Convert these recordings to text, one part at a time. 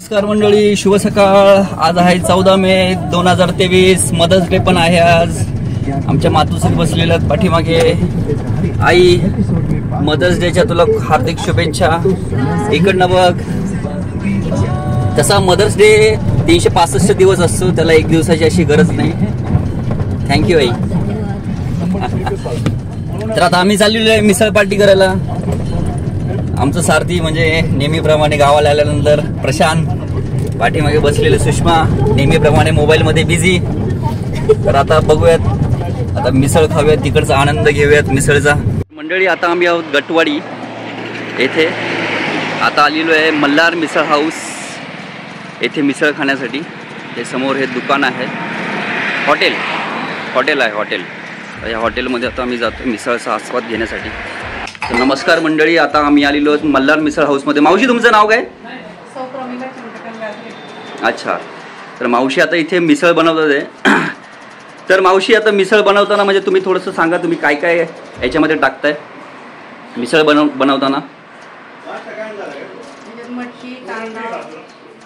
नमस्कार मंडळी शुभ सकाळ. आज आहे चौदा मे दोन हजार तेवीस. मदर्स डे पण आहे आज. आमच्या मातोश्री बसलेल्या पाठीमागे. आई मदर्स डेच्या तुला हार्दिक शुभेच्छा. इकडनं बघ. तसा मदर्स डे तीनशे पासष्ट दिवस असतो त्याला एक दिवसाची अशी गरज नाही. थँक्यू आई. तर आता आम्ही चाललेलो आहे मिसळ पार्टी करायला. आमचं सारथी म्हणजे नेहमीप्रमाणे गावाला आल्यानंतर प्रशांत पाठीमागे बसलेले सुषमा नेहमीप्रमाणे मोबाईलमध्ये बिझी तर आता बघूयात आता मिसळ खाऊयात तिकडचा आनंद घेऊयात मिसळचा. मंडळी आता आम्ही आहोत गटवाडी. येथे आता आलेलो आहे मल्हार मिसळ हाऊस. येथे मिसळ खाण्यासाठी. ते समोर हे दुकान आहे. हॉटेल. हॉटेल आहे हॉटेल. या हॉटेलमध्ये आता आम्ही जातो मिसळचा आस्वाद घेण्यासाठी. नमस्कार मंडळी आता आम्ही आलेलो मल्हार मिसळ हाऊसमध्ये. मावशी तुमचं नाव काय? अच्छा. तर मावशी आता इथे मिसळ बनवतात आहे. तर मावशी आता मिसळ बनवताना म्हणजे तुम्ही थोडंसं सांगा तुम्ही काय काय याच्यामध्ये टाकताय? मिसळ बनव बनवताना? त्याच्यात मटकी कांदा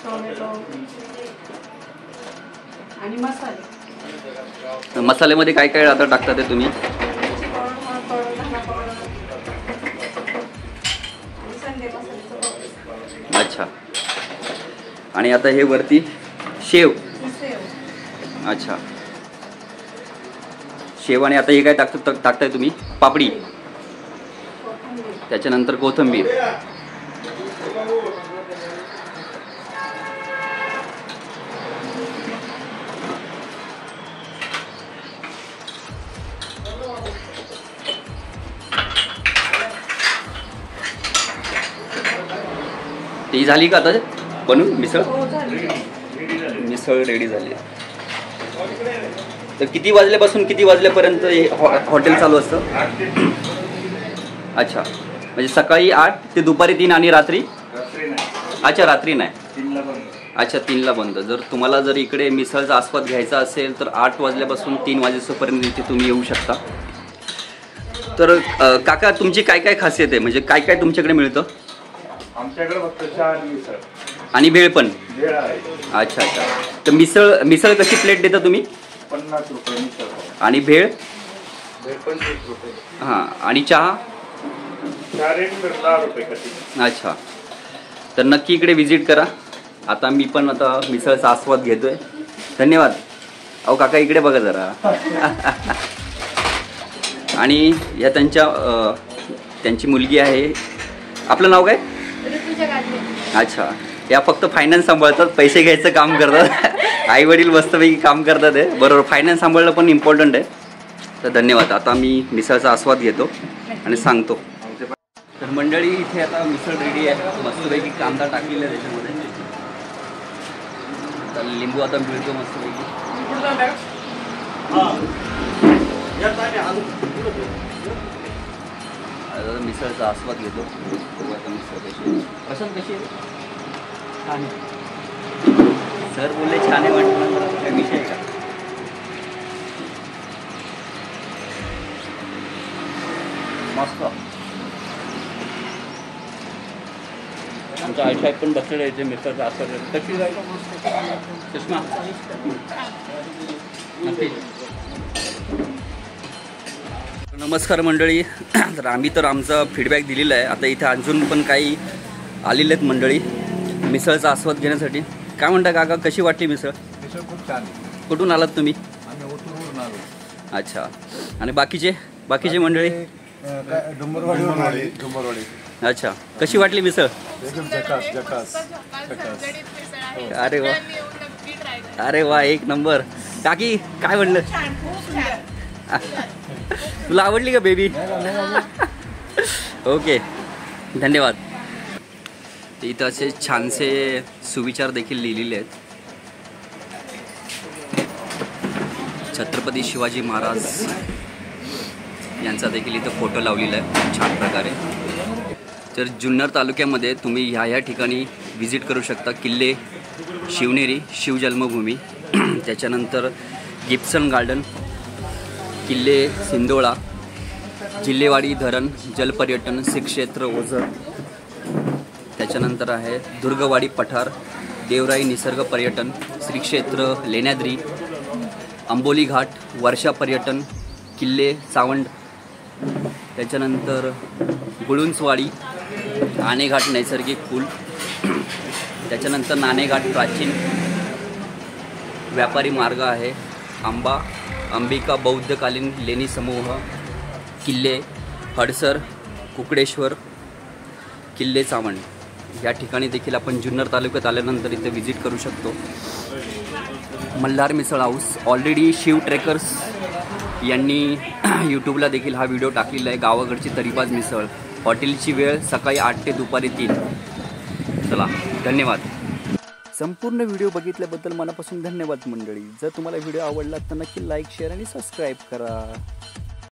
टोमॅटो आणि मसाले. मसाल्यामध्ये काय काय आता टाकतात ते तुम्ही? अच्छा. आणि आता हे वरती शेव. अच्छा. शेव आणि आता हे काय टाकत टाकताय तुम्ही? पापडी. त्याच्यानंतर कोथिंबीर. ती झाली का आता? बनून? मिसळ? हो मिसळ रेडी झाली. तर किती वाजल्यापासून किती वाजल्यापर्यंत हे हॉ- हॉटेल चालू असतं? अच्छा. म्हणजे सकाळी आठ ते दुपारी तीन आणि रात्री? अच्छा रात्री नाही. अच्छा तीनला बंद. जर तुम्हाला जर इकडे मिसळचा आस्वाद घ्यायचा असेल तर आठ वाजल्यापासून तीन वाजेपर्यंत इथे तुम्ही येऊ शकता. तर काका तुमची काय काय खासियत आहे? म्हणजे काय काय तुमच्याकडे मिळतं? आमच्याकडे फक्त चहा आणि मिसळ. आणि भेळ पण? वेळ आहे. अच्छा अच्छा. तर मिसळ मिसळ कशी प्लेट देता तुम्ही? पन्नास रुपये मिसळ. आणि भेळ? वेळ पंचवीस रुपये. हां. आणि चहा? दहा रुपये कधी अच्छा. तर नक्की इकडे व्हिजिट करा. आता मी पण आता मिसळचा आस्वाद घेतोय. धन्यवाद. अहो काका इकडे बघा जरा. आणि या त्यांच्या अ, त्यांची मुलगी आहे. आपलं नाव काय? अच्छा. या फक्त फायनान्स सांभाळतात पैसे घ्यायचं काम करतात. आई वडील मस्तपैकी काम करतात आहे बरोबर फायनान्स सांभाळणं पण इम्पॉर्टंट आहे. तर धन्यवाद. आता मी मिसळचा आस्वाद घेतो आणि सांगतो. तर मंडळी इथे आता मिसळ रेडी आहे. मस्तपैकी कांदा टाकलेला आहे त्याच्यामध्ये. लिंबू आता मिळतो मस्तपैकी. आता मिसळचा आस्वाद घेतो. आता मिसळ कशी पसंत कशी छान आहे. सर बोलले छान आहे म्हटलं काय विषय का? मस्त. आमच्या आयुष्यात पण बसलेलं इथे मिसळचा आस्वाद कशी जायचं सुषमा नक्की. नमस्कार मंडळी. तर आम्ही तर आमचा फीडबॅक दिलेला आहे. आता इथे अजून पण काही आलेले आहेत मंडळी. मिसळचा आस्वाद घेण्यासाठी. काय म्हणता काका कशी वाटली मिसळ? मिसळ खूप छान. कुठून आलात तुम्ही? आम्ही ओतूरवरून आलो. अच्छा. आणि बाकीचे? बाकीचे मंडळी? अच्छा. कशी वाटली मिसळ? एकदम जकास जकास जकास अरे वा. अरे वा एक नंबर. काकी काय म्हणलं? तुला आवडली का बेबी ओके धन्यवाद. ते इथं असे छानसे सुविचार देखील लिहिलेले आहेत. छत्रपती शिवाजी महाराज यांचा देखील इथं फोटो लावलेला आहे छान प्रकारे. तर जुन्नर तालुक्यामध्ये तुम्ही ह्या ह्या ठिकाणी व्हिजिट करू शकता किल्ले शिवनेरी शिवजन्मभूमी. त्याच्यानंतर गिप्सन गार्डन किल्ले सिंदोळा जिल्हेवाडी धरण जलपर्यटन श्रीक्षेत्र ओझर. त्याच्यानंतर आहे दुर्गवाडी पठार देवराई निसर्ग पर्यटन श्रीक्षेत्र लेण्याद्री आंबोली घाट वर्षा पर्यटन किल्ले सावंड त्याच्यानंतर गुळुंचवाडी नाणेघाट नैसर्गिक पूल. त्याच्यानंतर नाणेघाट प्राचीन व्यापारी मार्ग आहे. आंबा अंबिका बौद्धकालीन लेणी समूह किल्ले हडसर कुकडेश्वर किल्ले चावण. या ठिकाणी देखील आपण जुन्नर तालुक्यात आल्यानंतर इथे व्हिजिट करू शकतो. Malhar misal house already Shiv trekkers यांनी यूट्यूबला देखील हा व्हिडिओ टाकलेला आहे. गावाकडची तरीबाज मिसळ. हॉटेलची वेळ सकाळी आठ ते दुपारी तीन. चला धन्यवाद. संपूर्ण व्हिडिओ बघितल्याबद्दल मनापासून धन्यवाद मंडळी. जर तुम्हाला व्हिडिओ आवडला तर नक्की लाईक शेअर आणि सबस्क्राईब करा.